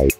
I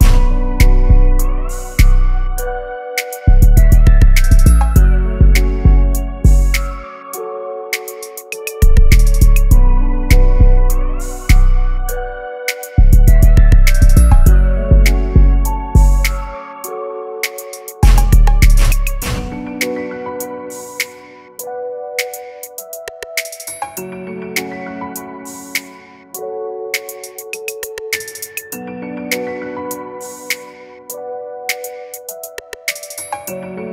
Thank